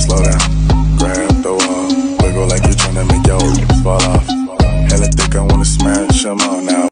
Slow down, grab the wall, wiggle like you're trying to make your fall off. Hella thick, I wanna smash them all now.